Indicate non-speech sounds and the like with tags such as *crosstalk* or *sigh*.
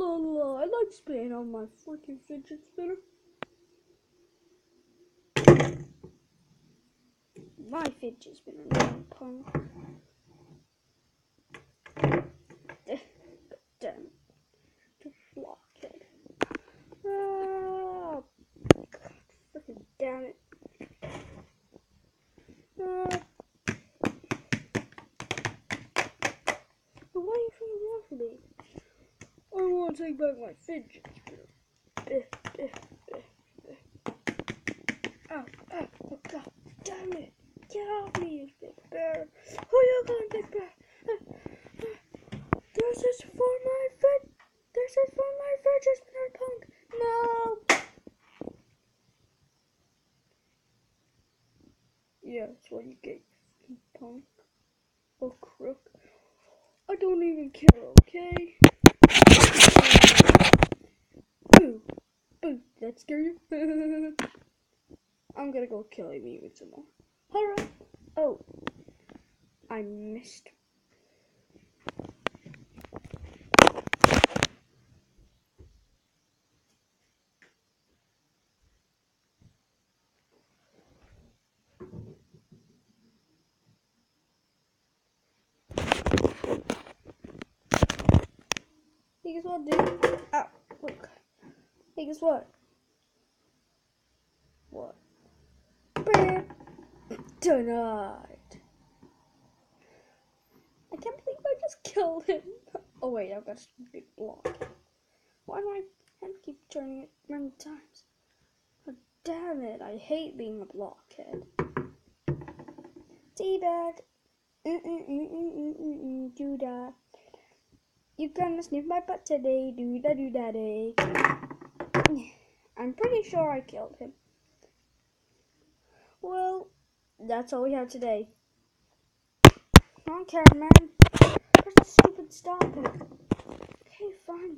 la la. I like spinning on my freaking fidget spinner. My fidget spinner, punk. *laughs* Damn. The blockhead. Ah, freaking damn it. Ah. But why are you trying to me? I want to take back my fidget spinner. Eh, eh, eh. Ow, ow, oh god, damn it. Get off me, you big bear. Who you going, big uh, This is for my fid. This is for my fidget spinner punk. No. Yeah, that's what you get, punk. Oh, crook. I don't even care, Scare you? *laughs* I'm gonna go kill him even some more. Alright. Oh. I missed. Hey, guess what, dude? Ow, look. Hey, guess what? What? Tonight. I can't believe I just *laughs* killed him. Oh wait, I've got a big block. Why do I have to keep turning it many times? Oh, damn it, I hate being a blockhead. Teabag. Do that. You gonna sniff my butt today, do da do da day. *laughs* I'm pretty sure I killed him. That's all we have today. I don't care, man. Press the stupid stop. Okay, fine.